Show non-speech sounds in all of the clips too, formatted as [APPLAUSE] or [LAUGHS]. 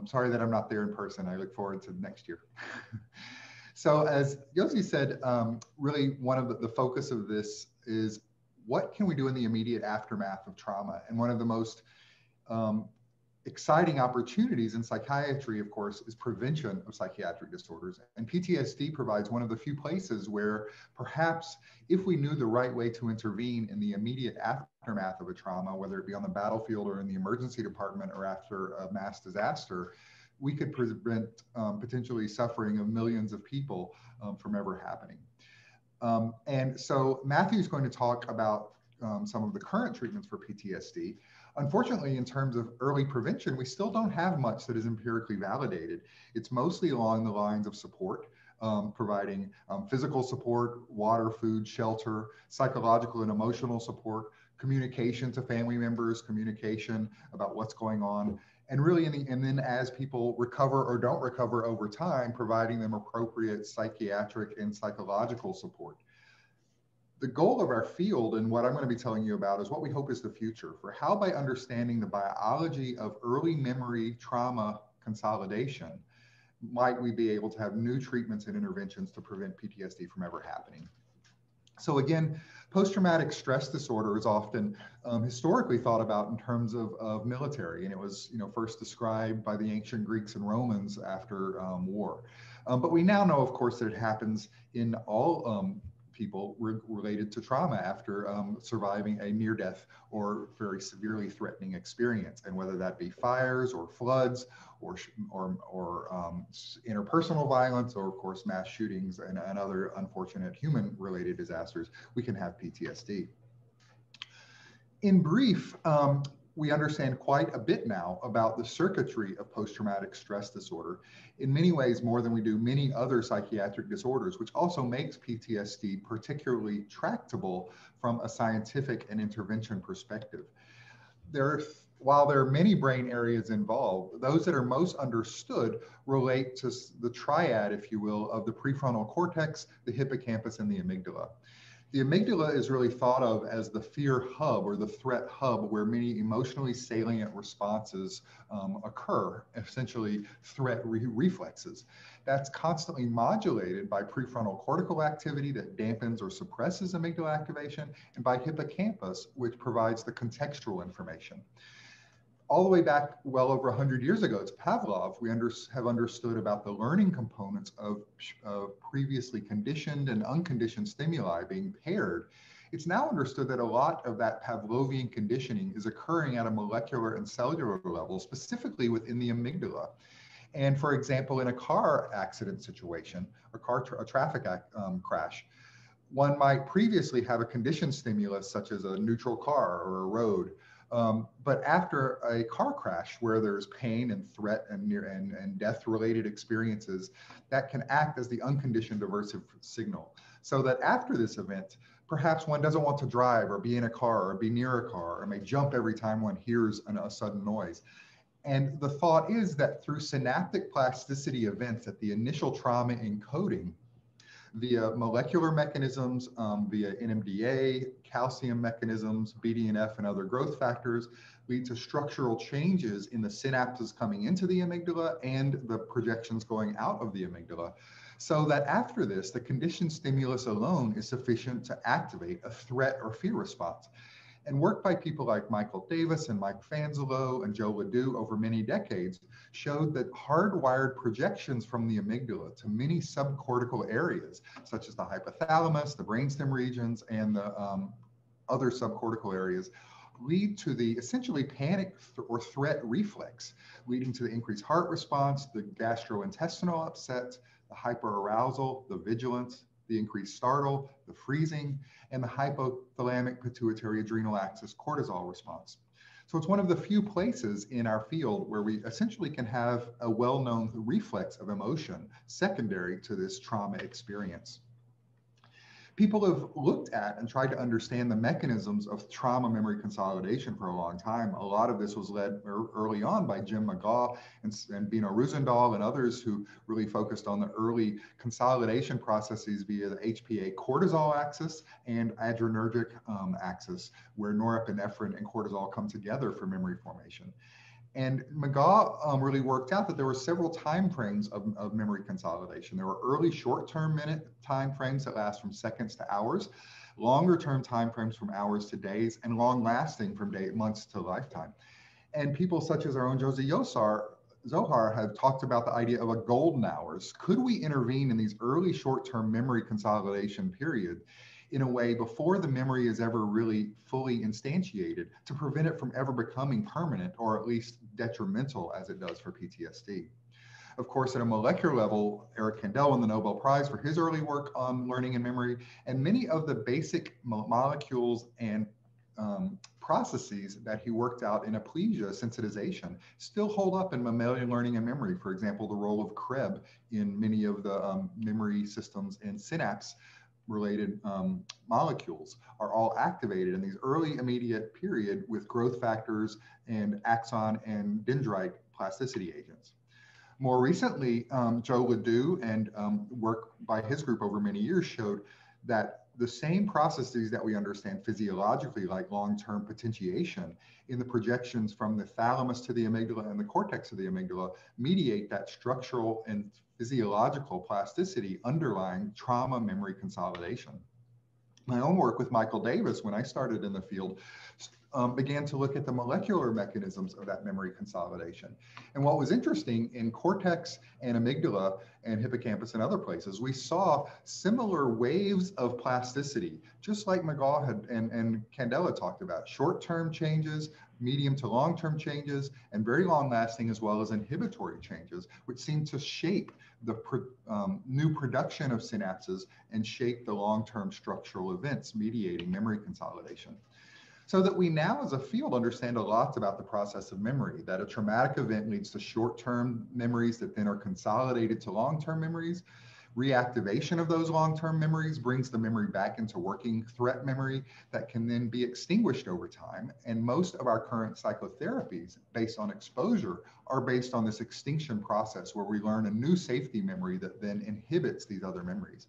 Um, sorry that I'm not there in person. I look forward to next year. [LAUGHS] so as Yosi said, um, really one of the, the focus of this is what can we do in the immediate aftermath of trauma? And one of the most um, exciting opportunities in psychiatry, of course, is prevention of psychiatric disorders. And PTSD provides one of the few places where perhaps if we knew the right way to intervene in the immediate aftermath of a trauma, whether it be on the battlefield or in the emergency department or after a mass disaster, we could prevent um, potentially suffering of millions of people um, from ever happening. Um, and so Matthew is going to talk about um, some of the current treatments for PTSD. Unfortunately, in terms of early prevention, we still don't have much that is empirically validated. It's mostly along the lines of support, um, providing um, physical support, water, food, shelter, psychological and emotional support, communication to family members, communication about what's going on, and really, the, and then as people recover or don't recover over time, providing them appropriate psychiatric and psychological support the goal of our field and what I'm going to be telling you about is what we hope is the future for how by understanding the biology of early memory trauma consolidation might we be able to have new treatments and interventions to prevent PTSD from ever happening. So again, post-traumatic stress disorder is often um, historically thought about in terms of, of military, and it was you know first described by the ancient Greeks and Romans after um, war. Um, but we now know, of course, that it happens in all um, people re related to trauma after um, surviving a near death or very severely threatening experience. And whether that be fires or floods or, or, or um, interpersonal violence or, of course, mass shootings and, and other unfortunate human related disasters, we can have PTSD. In brief, um, we understand quite a bit now about the circuitry of post-traumatic stress disorder, in many ways more than we do many other psychiatric disorders, which also makes PTSD particularly tractable from a scientific and intervention perspective. There while there are many brain areas involved, those that are most understood relate to the triad, if you will, of the prefrontal cortex, the hippocampus, and the amygdala. The amygdala is really thought of as the fear hub or the threat hub where many emotionally salient responses um, occur, essentially threat re reflexes. That's constantly modulated by prefrontal cortical activity that dampens or suppresses amygdala activation and by hippocampus, which provides the contextual information all the way back well over 100 years ago it's Pavlov, we under, have understood about the learning components of, of previously conditioned and unconditioned stimuli being paired. It's now understood that a lot of that Pavlovian conditioning is occurring at a molecular and cellular level, specifically within the amygdala. And for example, in a car accident situation, a car tra a traffic um, crash, one might previously have a conditioned stimulus such as a neutral car or a road, um, but after a car crash where there's pain and threat and near and, and death related experiences, that can act as the unconditioned aversive signal. So that after this event, perhaps one doesn't want to drive or be in a car or be near a car or may jump every time one hears an, a sudden noise. And the thought is that through synaptic plasticity events at the initial trauma encoding, via molecular mechanisms, um, via NMDA, calcium mechanisms, BDNF, and other growth factors lead to structural changes in the synapses coming into the amygdala and the projections going out of the amygdala. So that after this, the conditioned stimulus alone is sufficient to activate a threat or fear response. And work by people like Michael Davis and Mike Fanselow and Joe LeDoux over many decades showed that hardwired projections from the amygdala to many subcortical areas, such as the hypothalamus, the brainstem regions, and the um, other subcortical areas, lead to the essentially panic th or threat reflex, leading to the increased heart response, the gastrointestinal upset, the hyperarousal, the vigilance, the increased startle, the freezing, and the hypothalamic pituitary adrenal axis cortisol response. So it's one of the few places in our field where we essentially can have a well-known reflex of emotion secondary to this trauma experience people have looked at and tried to understand the mechanisms of trauma memory consolidation for a long time. A lot of this was led early on by Jim McGaugh and, and Benno Roozendaal and others who really focused on the early consolidation processes via the HPA cortisol axis and adrenergic um, axis, where norepinephrine and cortisol come together for memory formation. And McGaugh um, really worked out that there were several time frames of, of memory consolidation. There were early short-term minute time frames that last from seconds to hours, longer term time frames from hours to days, and long lasting from day, months to lifetime. And people such as our own Josie Yosar, Zohar have talked about the idea of a golden hours. Could we intervene in these early short-term memory consolidation period in a way before the memory is ever really fully instantiated to prevent it from ever becoming permanent or at least detrimental as it does for PTSD. Of course, at a molecular level, Eric Kandel won the Nobel Prize for his early work on learning and memory, and many of the basic mo molecules and um, processes that he worked out in aplysia sensitization still hold up in mammalian learning and memory. For example, the role of CREB in many of the um, memory systems and synapse related um, molecules are all activated in these early immediate period with growth factors and axon and dendrite plasticity agents. More recently, um, Joe LeDoux and um, work by his group over many years showed that the same processes that we understand physiologically, like long-term potentiation in the projections from the thalamus to the amygdala and the cortex of the amygdala, mediate that structural and physiological plasticity underlying trauma memory consolidation. My own work with Michael Davis, when I started in the field, um, began to look at the molecular mechanisms of that memory consolidation. And what was interesting in cortex and amygdala and hippocampus and other places, we saw similar waves of plasticity, just like McGaugh had and, and Candela talked about, short-term changes, medium to long-term changes, and very long-lasting as well as inhibitory changes, which seem to shape the um, new production of synapses and shape the long-term structural events mediating memory consolidation. So that we now as a field understand a lot about the process of memory, that a traumatic event leads to short-term memories that then are consolidated to long-term memories, Reactivation of those long-term memories brings the memory back into working threat memory that can then be extinguished over time. And most of our current psychotherapies based on exposure are based on this extinction process where we learn a new safety memory that then inhibits these other memories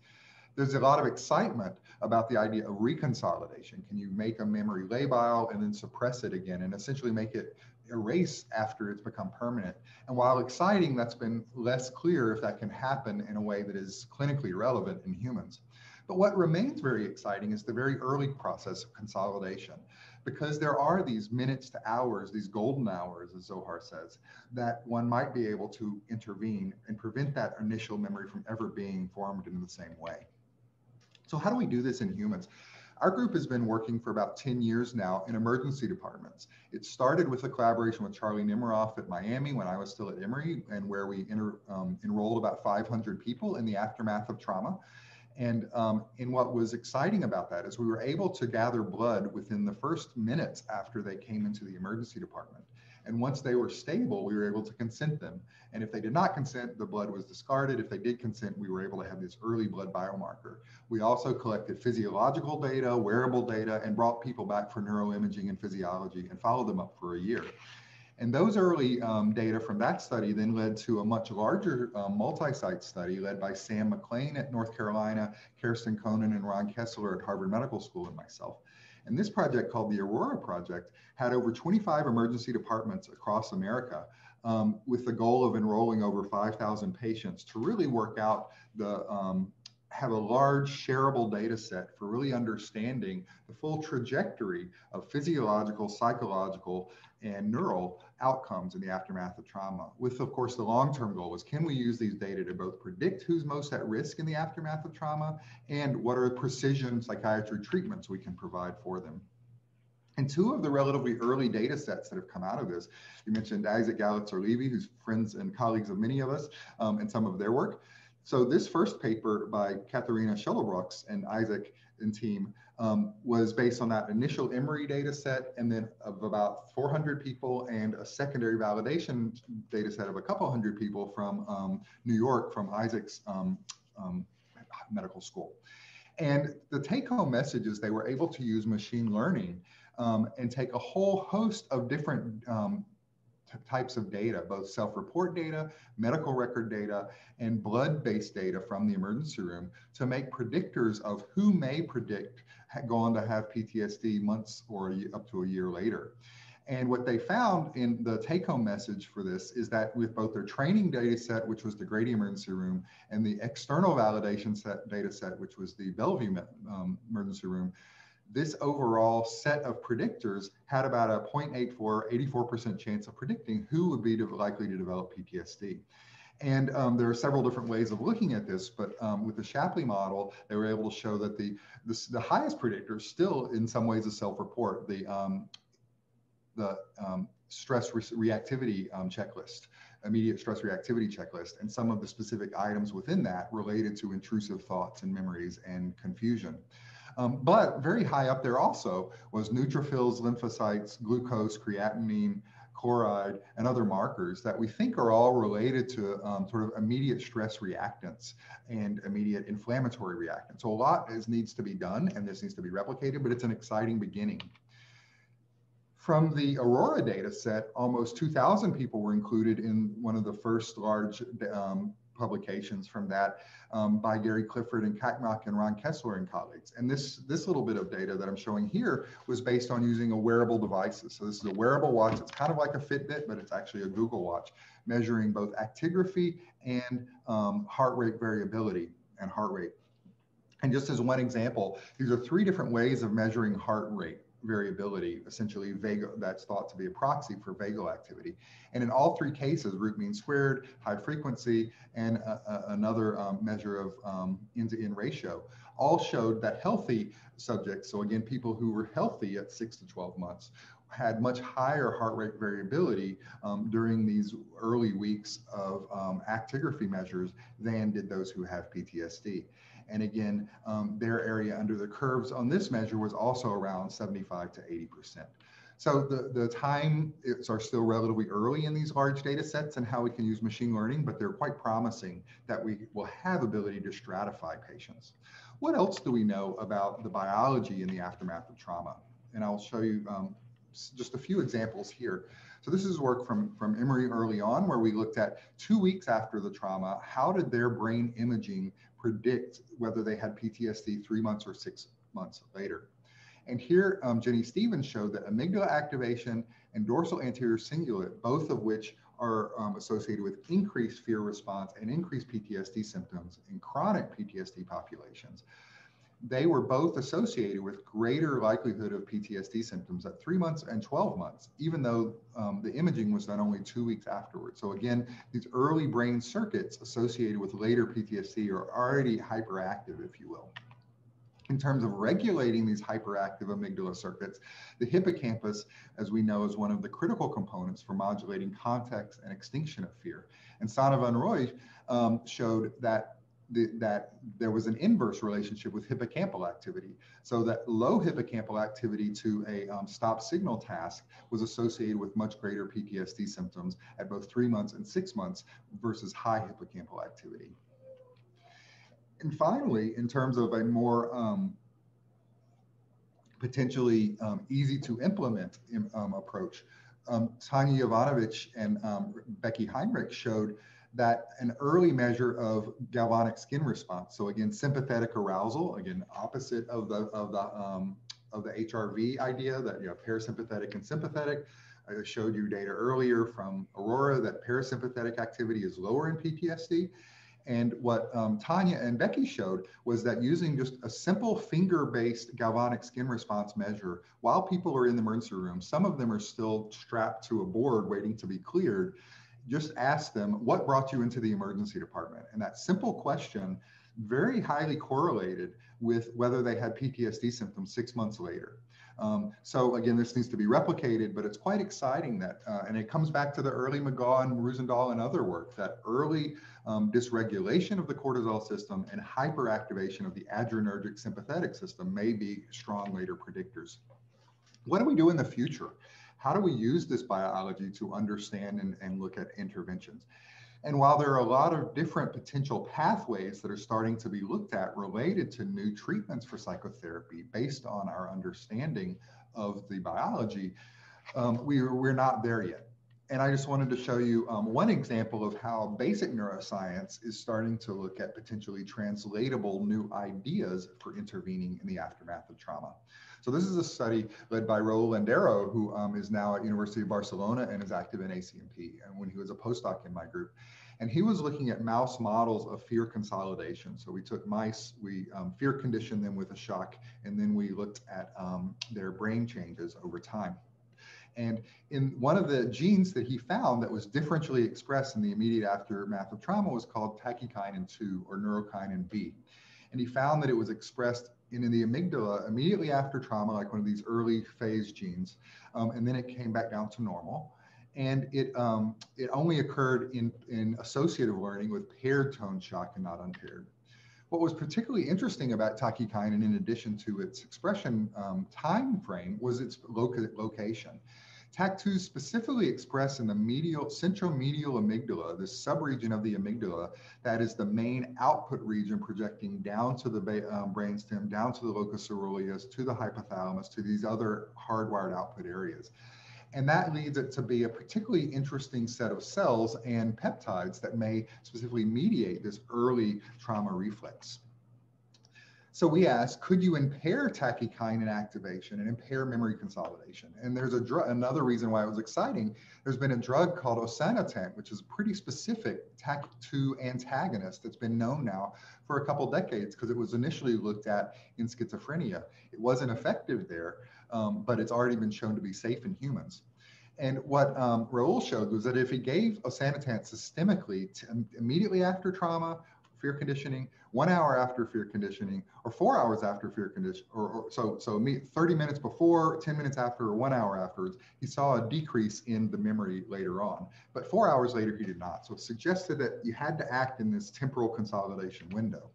there's a lot of excitement about the idea of reconsolidation. Can you make a memory labile and then suppress it again and essentially make it erase after it's become permanent. And while exciting, that's been less clear if that can happen in a way that is clinically relevant in humans. But what remains very exciting is the very early process of consolidation, because there are these minutes to hours, these golden hours, as Zohar says, that one might be able to intervene and prevent that initial memory from ever being formed in the same way. So how do we do this in humans? Our group has been working for about 10 years now in emergency departments. It started with a collaboration with Charlie Nemeroff at Miami when I was still at Emory, and where we um, enrolled about 500 people in the aftermath of trauma. And, um, and what was exciting about that is we were able to gather blood within the first minutes after they came into the emergency department. And once they were stable, we were able to consent them. And if they did not consent, the blood was discarded. If they did consent, we were able to have this early blood biomarker. We also collected physiological data, wearable data, and brought people back for neuroimaging and physiology and followed them up for a year. And those early um, data from that study then led to a much larger um, multi-site study led by Sam McLean at North Carolina, Karestan Koenen and Ron Kessler at Harvard Medical School and myself. And this project called the Aurora Project had over 25 emergency departments across America um, with the goal of enrolling over 5,000 patients to really work out the um, have a large shareable data set for really understanding the full trajectory of physiological, psychological, and neural outcomes in the aftermath of trauma. With, of course, the long term goal is can we use these data to both predict who's most at risk in the aftermath of trauma and what are precision psychiatry treatments we can provide for them. And two of the relatively early data sets that have come out of this, you mentioned Isaac Galatzer-Levy, who's friends and colleagues of many of us, um, and some of their work. So this first paper by Katharina Schultebraucks and Isaac and team um, was based on that initial Emory data set and then of about 400 people and a secondary validation data set of a couple hundred people from um, New York from Isaac's um, um medical school. And the take home message is they were able to use machine learning um, and take a whole host of different um, types of data, both self-report data, medical record data, and blood-based data from the emergency room to make predictors of who may predict go on to have PTSD months or up to a year later. And what they found in the take home message for this is that with both their training data set, which was the Grady Emergency Room, and the external validation set data set, which was the Bellevue um, Emergency Room, this overall set of predictors had about a 0.84, 84% chance of predicting who would be likely to develop PTSD. And um, there are several different ways of looking at this, but um, with the Shapley model, they were able to show that the, the, the highest predictor still in some ways is self-report, the, um, the um, stress re reactivity um, checklist, immediate stress reactivity checklist, and some of the specific items within that related to intrusive thoughts and memories and confusion. Um, but very high up there also was neutrophils, lymphocytes, glucose, creatinine, chloride, and other markers that we think are all related to um, sort of immediate stress reactants and immediate inflammatory reactants. So a lot is, needs to be done and this needs to be replicated, but it's an exciting beginning. From the Aurora data set, almost 2,000 people were included in one of the first large um, publications from that um, by Gari Clifford and Cakmak and Ron Kessler and colleagues. And this, this little bit of data that I'm showing here was based on using a wearable devices. So this is a wearable watch. It's kind of like a Fitbit, but it's actually a Google watch measuring both actigraphy and um, heart rate variability and heart rate. And just as one example, these are three different ways of measuring heart rate variability, essentially vagal, that's thought to be a proxy for vagal activity. And in all three cases, root mean squared, high frequency, and a, a, another um, measure of um, in to in ratio, all showed that healthy subjects, so again, people who were healthy at six to 12 months, had much higher heart rate variability um, during these early weeks of um, actigraphy measures than did those who have PTSD. And again, um, their area under the curves on this measure was also around 75 to 80%. So the, the time are still relatively early in these large data sets and how we can use machine learning, but they're quite promising that we will have ability to stratify patients. What else do we know about the biology in the aftermath of trauma? And I'll show you um, just a few examples here. So this is work from, from Emory early on where we looked at two weeks after the trauma, how did their brain imaging predict whether they had PTSD three months or six months later. And here, um, Jenny Stevens showed that amygdala activation and dorsal anterior cingulate, both of which are um, associated with increased fear response and increased PTSD symptoms in chronic PTSD populations, they were both associated with greater likelihood of PTSD symptoms at three months and 12 months, even though um, the imaging was done only two weeks afterwards. So again, these early brain circuits associated with later PTSD are already hyperactive, if you will. In terms of regulating these hyperactive amygdala circuits, the hippocampus, as we know, is one of the critical components for modulating context and extinction of fear. And Sanne van Rooij um, showed that the, that there was an inverse relationship with hippocampal activity. So that low hippocampal activity to a um, stop signal task was associated with much greater PTSD symptoms at both three months and six months versus high hippocampal activity. And finally, in terms of a more um, potentially um, easy to implement um, approach, um, Tanya Jovanovic and um, Becky Heinrich showed that an early measure of galvanic skin response. So again, sympathetic arousal, again, opposite of the of the um, of the HRV idea that you know parasympathetic and sympathetic. I showed you data earlier from Aurora that parasympathetic activity is lower in PTSD. And what um, Tanya and Becky showed was that using just a simple finger-based galvanic skin response measure, while people are in the emergency room, some of them are still strapped to a board waiting to be cleared just ask them what brought you into the emergency department? And that simple question very highly correlated with whether they had ptsd symptoms six months later. Um, so again this needs to be replicated but it's quite exciting that uh, and it comes back to the early McGaugh and Roozendaal and other work that early um, dysregulation of the cortisol system and hyperactivation of the adrenergic sympathetic system may be strong later predictors. What do we do in the future how do we use this biology to understand and, and look at interventions? And while there are a lot of different potential pathways that are starting to be looked at related to new treatments for psychotherapy based on our understanding of the biology, um, we, we're not there yet. And I just wanted to show you um, one example of how basic neuroscience is starting to look at potentially translatable new ideas for intervening in the aftermath of trauma. So this is a study led by Raul Andero, who um, is now at University of Barcelona and is active in ECNP, and when he was a postdoc in my group. And he was looking at mouse models of fear consolidation. So we took mice, we um, fear conditioned them with a shock, and then we looked at um, their brain changes over time. And in one of the genes that he found that was differentially expressed in the immediate aftermath of trauma was called tachykinin 2 or neurokinin B. And he found that it was expressed in, in the amygdala immediately after trauma, like one of these early phase genes. Um, and then it came back down to normal. And it, um, it only occurred in, in associative learning with paired tone shock and not unpaired. What was particularly interesting about tachykinin, in addition to its expression um, time frame, was its loca location. TAC2 specifically expressed in the medial, central medial amygdala, this subregion of the amygdala that is the main output region projecting down to the um, brainstem, down to the locus coeruleus, to the hypothalamus, to these other hardwired output areas. And that leads it to be a particularly interesting set of cells and peptides that may specifically mediate this early trauma reflex. So we asked, could you impair tachykinin activation and impair memory consolidation? And there's a drug, another reason why it was exciting. There's been a drug called osanetant, which is a pretty specific TAC2 antagonist that's been known now for a couple decades because it was initially looked at in schizophrenia. It wasn't effective there, um, but it's already been shown to be safe in humans. And what um, Raul showed was that if he gave osanetant systemically to, immediately after trauma fear conditioning, one hour after fear conditioning, or four hours after fear condition, or, or, so so 30 minutes before, 10 minutes after, or one hour afterwards, he saw a decrease in the memory later on. But four hours later, he did not. So it suggested that you had to act in this temporal consolidation window.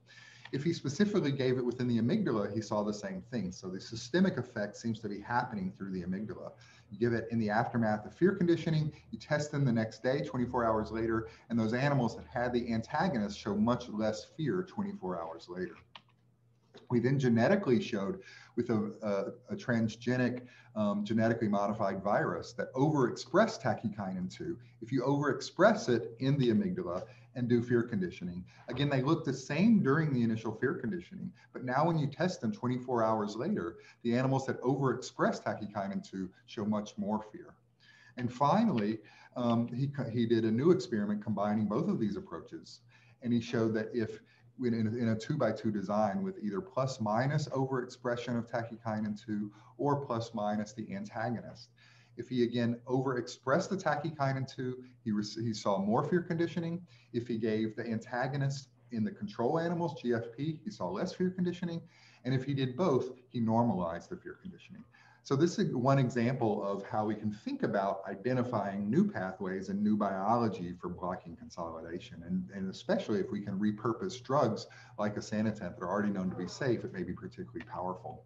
If he specifically gave it within the amygdala, he saw the same thing. So the systemic effect seems to be happening through the amygdala. You give it in the aftermath of fear conditioning, you test them the next day, 24 hours later, and those animals that had the antagonist show much less fear 24 hours later. We then genetically showed with a, a, a transgenic um, genetically modified virus that overexpressed tachykinin 2. If you overexpress it in the amygdala and do fear conditioning, again, they look the same during the initial fear conditioning, but now when you test them 24 hours later, the animals that overexpress tachykinin 2 show much more fear. And finally, um, he, he did a new experiment combining both of these approaches. And he showed that if in in a two by two design with either plus minus overexpression of tachykinin 2 or plus minus the antagonist. If he again overexpressed the tachykinin 2, he, he saw more fear conditioning. If he gave the antagonist in the control animals, GFP, he saw less fear conditioning. And if he did both, he normalized the fear conditioning. So this is one example of how we can think about identifying new pathways and new biology for blocking consolidation. And, and especially if we can repurpose drugs like osanetant that are already known to be safe, it may be particularly powerful.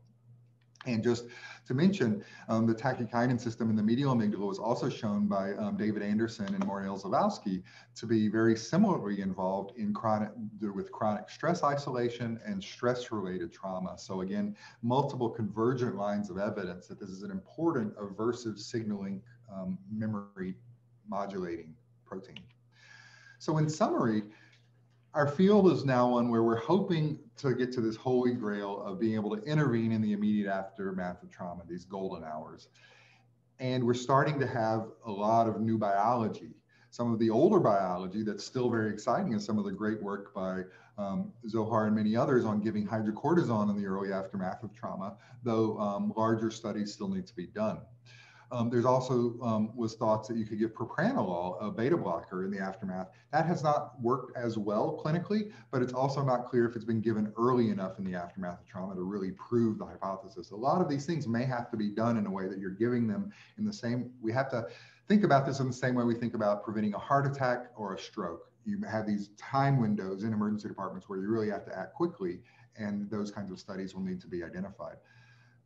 And just to mention, um, the tachykinin system in the medial amygdala was also shown by um, David Anderson and Moriel Zelikowsky to be very similarly involved in chronic with chronic stress isolation and stress-related trauma. So again, multiple convergent lines of evidence that this is an important aversive signaling um, memory modulating protein. So in summary, our field is now one where we're hoping to get to this holy grail of being able to intervene in the immediate aftermath of trauma, these golden hours. And we're starting to have a lot of new biology. Some of the older biology that's still very exciting is some of the great work by um, Zohar and many others on giving hydrocortisone in the early aftermath of trauma, though um, larger studies still need to be done. Um, there's also um, was thoughts that you could give propranolol, a beta blocker, in the aftermath. That has not worked as well clinically, but it's also not clear if it's been given early enough in the aftermath of trauma to really prove the hypothesis. A lot of these things may have to be done in a way that you're giving them in the same. We have to think about this in the same way we think about preventing a heart attack or a stroke. You have these time windows in emergency departments where you really have to act quickly, and those kinds of studies will need to be identified.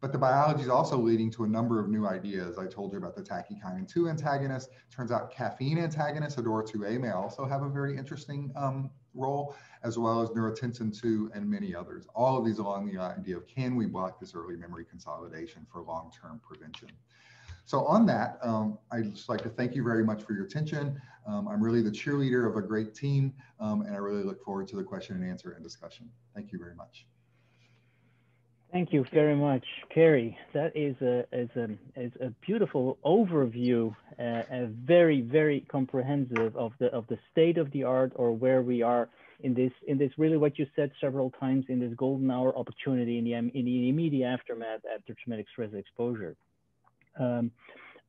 But the biology is also leading to a number of new ideas. I told you about the tachykinin 2 antagonist. Turns out caffeine antagonists, ADORA2A, may also have a very interesting um, role, as well as neurotensin 2 and many others. All of these along the idea of can we block this early memory consolidation for long-term prevention. So on that, um, I'd just like to thank you very much for your attention. Um, I'm really the cheerleader of a great team, um, and I really look forward to the question and answer and discussion. Thank you very much. Thank you very much, Kerry. That is a, is a, is a beautiful overview, uh, a very, very comprehensive of the, of the state of the art or where we are in this, in this really what you said several times in this golden hour opportunity in the, in the immediate aftermath after traumatic stress exposure. Um,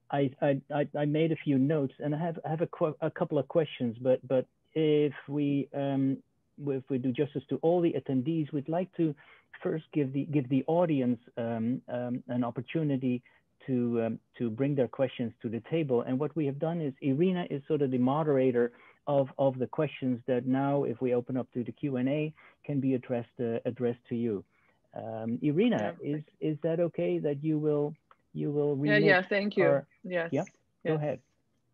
I, I, I made a few notes and I have, I have a, a couple of questions, but, but if we, um, if we do justice to all the attendees, we'd like to first give the, give the audience um, um, an opportunity to, um, to bring their questions to the table. And what we have done is Iryna is sort of the moderator of, of the questions that now, if we open up to the Q&A, can be addressed, uh, addressed to you. Um, Iryna, is, is that okay that you will you will. Yeah, yeah, thank you. Our, yes. Yeah, yes. go ahead.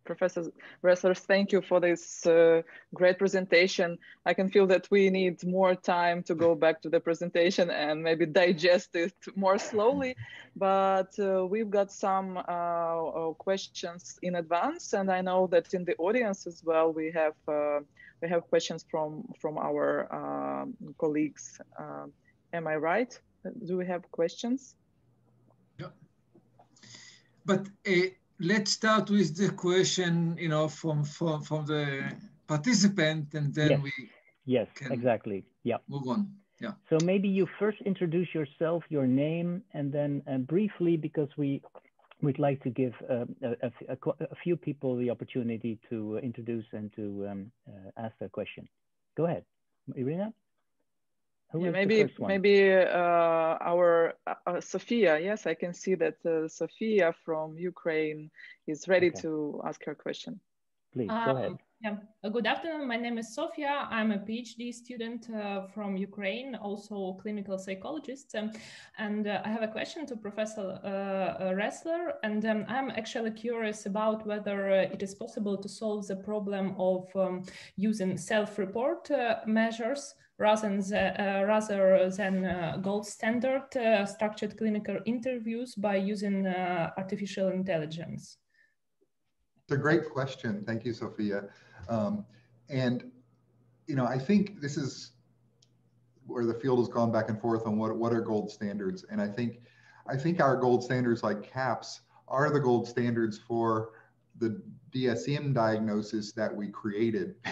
Professor Ressler, thank you for this uh, great presentation. I can feel that we need more time to go back to the presentation and maybe digest it more slowly. But uh, we've got some uh, uh questions in advance, and I know that in the audience as well we have uh, we have questions from from our um, colleagues. Uh, am I right? Do we have questions? Yeah. But let's start with the question, you know, from from from the participant, and then yes. we yes, exactly, yeah, move on. Yeah. So maybe you first introduce yourself, your name, and then uh, briefly, because we we'd like to give uh, a, a, a, few people the opportunity to introduce and to um, uh, ask their question. Go ahead, Iryna. Who yeah, maybe maybe uh, our uh, uh, Sophia. Yes, I can see that uh, Sophia from Ukraine is ready okay. to ask her question. Please go um, ahead. Yeah. Uh, good afternoon. My name is Sofia. I'm a PhD student uh, from Ukraine, also clinical psychologist. Um, and uh, I have a question to Professor uh, Ressler. And um, I'm actually curious about whether uh, it is possible to solve the problem of um, using self-report uh, measures rather than, rather than gold standard uh, structured clinical interviews by using uh, artificial intelligence. It's a great question. Thank you, Sophia. Um, and, you know, I think this is where the field has gone back and forth on what, what are gold standards. And I think, I think our gold standards like CAPS are the gold standards for the DSM diagnosis that we created. [LAUGHS]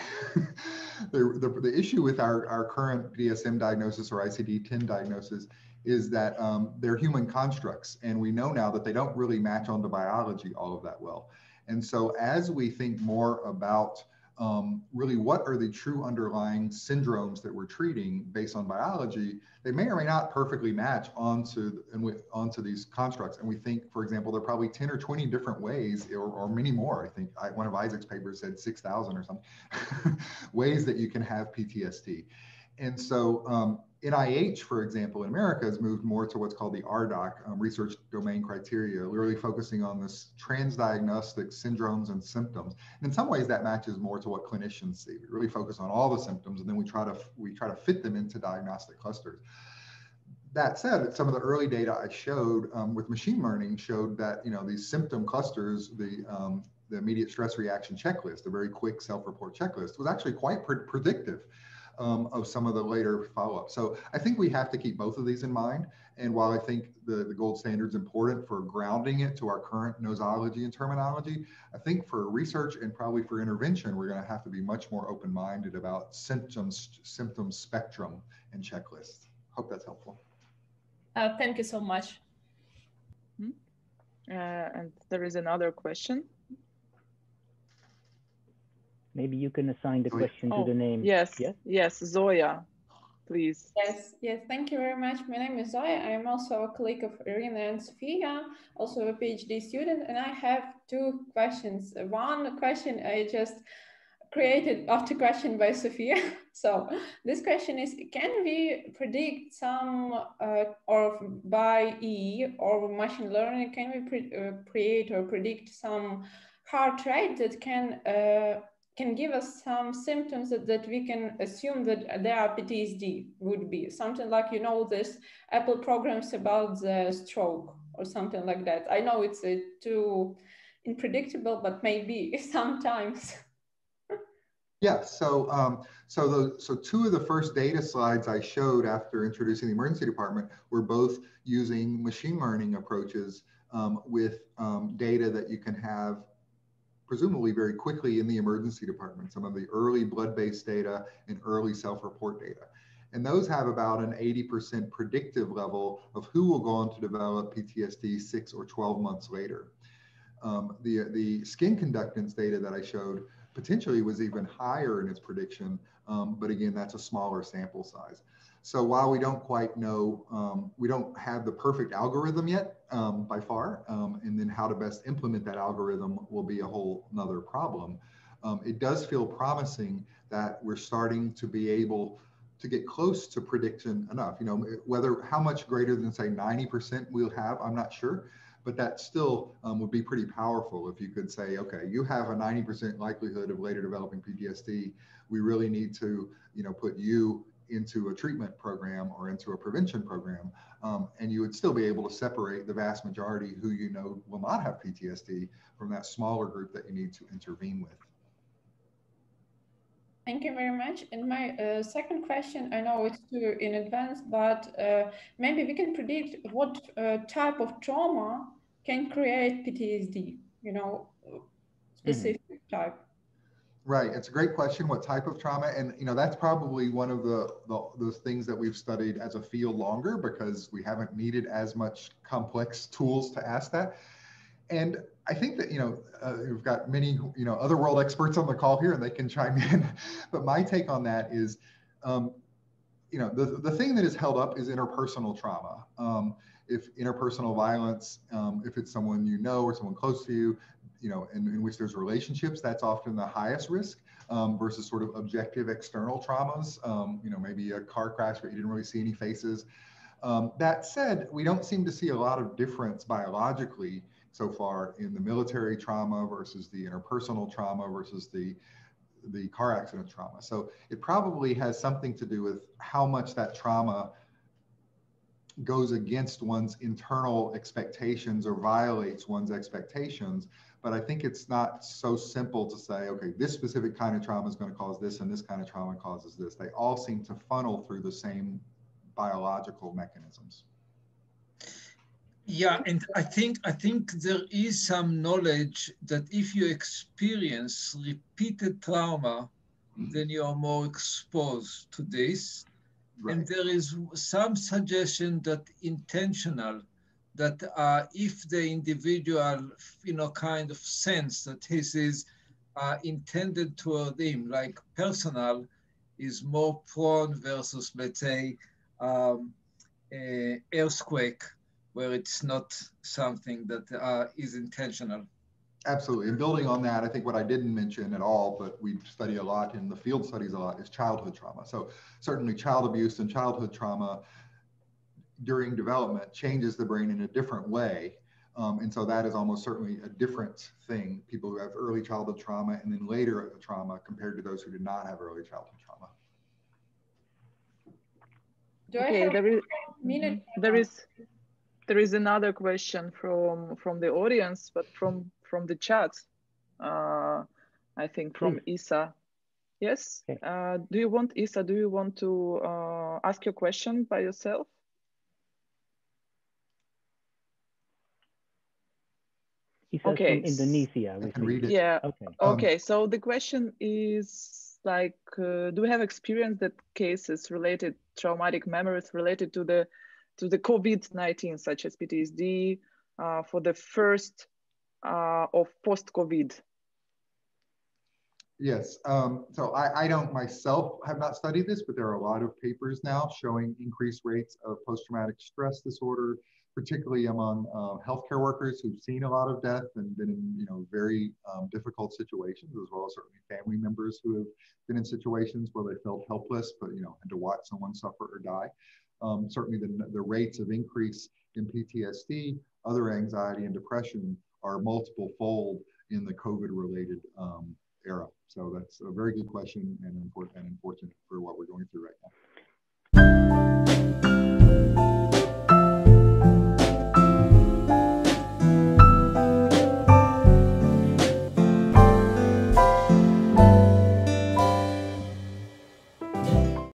the, the, the, issue with our, our current DSM diagnosis or ICD-10 diagnosis is that um, they're human constructs. And we know now that they don't really match onto biology all of that well. And so as we think more about um, really what are the true underlying syndromes that we're treating based on biology, they may or may not perfectly match onto and with, onto these constructs. And we think, for example, there are probably 10 or 20 different ways, or, or many more. I think I, one of Isaac's papers said 6,000 or something, [LAUGHS] ways that you can have PTSD. And so um, NIH, for example, in America has moved more to what's called the RDoC, um, research domain criteria, really focusing on this transdiagnostic syndromes and symptoms. And in some ways that matches more to what clinicians see. We really focus on all the symptoms and then we try to, we try to fit them into diagnostic clusters. That said, some of the early data I showed um, with machine learning showed that, you know, these symptom clusters, the, um, the immediate stress reaction checklist, a very quick self-report checklist was actually quite pre predictive um, of some of the later follow-up. So I think we have to keep both of these in mind. And while I think the, the gold standard is important for grounding it to our current nosology and terminology, I think for research and probably for intervention, we're going to have to be much more open-minded about symptoms, symptom spectrum and checklists. Hope that's helpful. Uh, thank you so much. Hmm? Uh, and there is another question. Maybe you can assign the question oh, to the name. Yes, yes, yes, Zoya, please. Yes, yes, thank you very much. My name is Zoya. I am also a colleague of Iryna and Sofia, also a PhD student, and I have two questions. One question I just created after question by Sophia. [LAUGHS] so this question is, can we predict some, uh, or by E or machine learning, can we pre uh, create or predict some heart rate that can uh, can give us some symptoms that, that we can assume that there are PTSD would be something like, you know, this Apple programs about the stroke or something like that? I know it's uh, too unpredictable, but maybe [LAUGHS] sometimes. Yeah, so um, so the so two of the first data slides I showed after introducing the emergency department were both using machine learning approaches um, with um, data that you can have presumably very quickly in the emergency department, some of the early blood-based data and early self-report data. And those have about an 80% predictive level of who will go on to develop PTSD six or 12 months later. Um, the, the skin conductance data that I showed potentially was even higher in its prediction. Um, but again, that's a smaller sample size. So while we don't quite know, um, we don't have the perfect algorithm yet um, by far, um, and then how to best implement that algorithm will be a whole another problem. Um, it does feel promising that we're starting to be able to get close to prediction enough. You know, whether how much greater than say 90% we'll have, I'm not sure but that still um, would be pretty powerful if you could say, okay, you have a 90% likelihood of later developing PTSD. We really need to, you know, put you into a treatment program or into a prevention program, um, and you would still be able to separate the vast majority who you know will not have PTSD from that smaller group that you need to intervene with. Thank you very much. And my uh, second question, I know it's too in advance, but uh, maybe we can predict what uh, type of trauma can create PTSD, you know, specific mm -hmm. type. Right. It's a great question. What type of trauma? And you know, that's probably one of the, the those things that we've studied as a field longer because we haven't needed as much complex tools to ask that. And I think that you know uh, we've got many you know other world experts on the call here, and they can chime [LAUGHS] in. but my take on that is, um, you know, the the thing that is held up is interpersonal trauma. Um, if interpersonal violence, um, if it's someone you know or someone close to you, you know, in, in which there's relationships, that's often the highest risk um, versus sort of objective external traumas. Um, you know, maybe a car crash where you didn't really see any faces. Um, that said, we don't seem to see a lot of difference biologically so far in the military trauma versus the interpersonal trauma versus the the car accident trauma. So it probably has something to do with how much that trauma goes against one's internal expectations or violates one's expectations. But I think it's not so simple to say, okay, this specific kind of trauma is going to cause this and this kind of trauma causes this. They all seem to funnel through the same biological mechanisms. Yeah, and I think I think there is some knowledge that if you experience repeated trauma, mm-hmm. then you are more exposed to this. Right. And there is some suggestion that intentional, that uh, if the individual, you know, kind of sense that his is uh, intended toward him, like personal, is more prone versus, let's say, um, earthquake where it's not something that uh, is intentional. Absolutely. And building on that, I think what I didn't mention at all, but we study a lot in the field studies a lot, is childhood trauma. So certainly child abuse and childhood trauma during development changes the brain in a different way. Um, and so that is almost certainly a different thing. People who have early childhood trauma and then later trauma compared to those who did not have early childhood trauma. Do okay, there is, there is there is another question from from the audience, but from from the chat. Uh, I think from Please. Isa. Yes. Okay. Uh, do you want Isa? Do you want to uh, ask your question by yourself? Okay. from Indonesia. I can read it. Yeah. Okay. Um. So the question is like, uh, do we have experience that cases related traumatic memories related to the to the COVID-19, such as PTSD, uh, for the first uh, of post-COVID? Yes, um, so I, I, don't myself have not studied this, but there are a lot of papers now showing increased rates of post-traumatic stress disorder, particularly among uh, healthcare workers who've seen a lot of death and been in you know very um, difficult situations, as well as certainly family members who have been in situations where they felt helpless, but you know had to watch someone suffer or die um, certainly the, the rates of increase in PTSD, other anxiety and depression are multiple fold in the COVID related um, era. So that's a very good question and important for what we're going through right now.